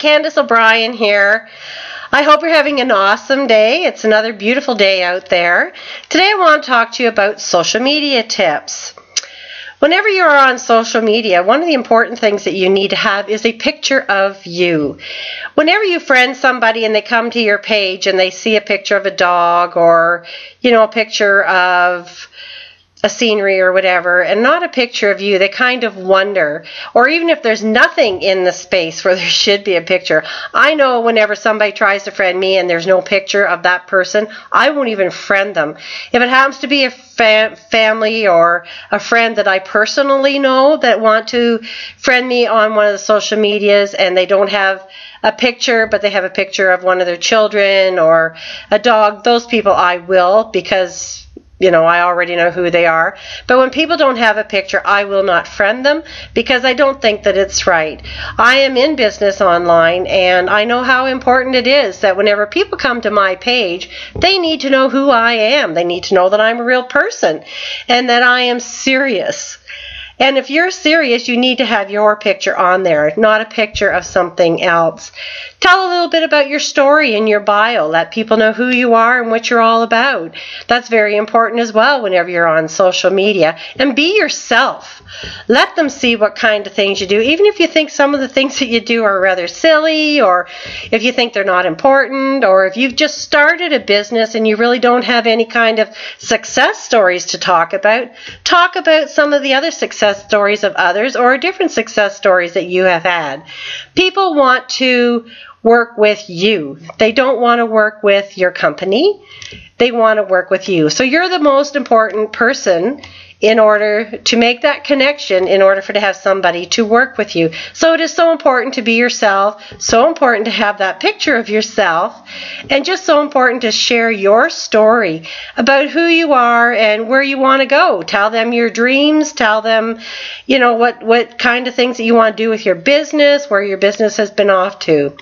Candace O'Brien here. I hope you're having an awesome day. It's another beautiful day out there. Today I want to talk to you about social media tips. Whenever you're on social media, one of the important things that you need to have is a picture of you. Whenever you friend somebody and they come to your page and they see a picture of a dog or, you know, a picture of a scenery or whatever and not a picture of you, they kind of wonder. Or even if there's nothing in the space where there should be a picture. I know whenever somebody tries to friend me and there's no picture of that person, I won't even friend them. If it happens to be a fa family or a friend that I personally know that want to friend me on one of the social medias and they don't have a picture, but they have a picture of one of their children or a dog, those people I will because you know, I already know who they are. But when people don't have a picture, I will not friend them because I don't think that it's right. I am in business online and I know how important it is that whenever people come to my page, they need to know who I am. They need to know that I'm a real person and that I am serious. And if you're serious, you need to have your picture on there, not a picture of something else. Tell a little bit about your story in your bio. Let people know who you are and what you're all about. That's very important as well whenever you're on social media. And be yourself. Let them see what kind of things you do, even if you think some of the things that you do are rather silly, or if you think they're not important, or if you've just started a business and you really don't have any kind of success stories to talk about. Talk about some of the other success success stories of others or different success stories that you have had. People want to work with you. They don't want to work with your company. They want to work with you. So you're the most important person in order to make that connection in order for to have somebody to work with you. So it is so important to be yourself, so important to have that picture of yourself, and just so important to share your story about who you are and where you want to go. Tell them your dreams, tell them, you know, what what kind of things that you want to do with your business, where your business has been off to.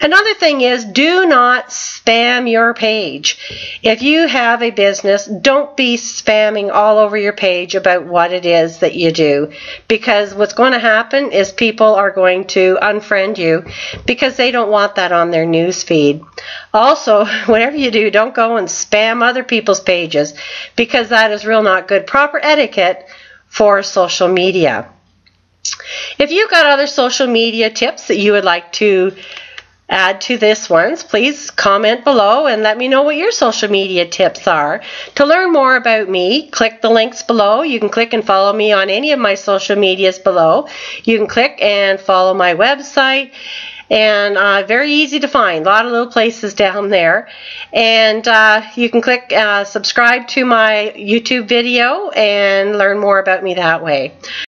Another thing is do not spam your page. If you have a business, don't be spamming all over your page about what it is that you do because what's going to happen is people are going to unfriend you because they don't want that on their news feed. Also, whatever you do, don't go and spam other people's pages because that is real not good. Proper etiquette for social media. If you've got other social media tips that you would like to add to this ones, please comment below and let me know what your social media tips are. To learn more about me, click the links below. You can click and follow me on any of my social medias below. You can click and follow my website and uh, very easy to find. A lot of little places down there. And uh, you can click uh, subscribe to my YouTube video and learn more about me that way.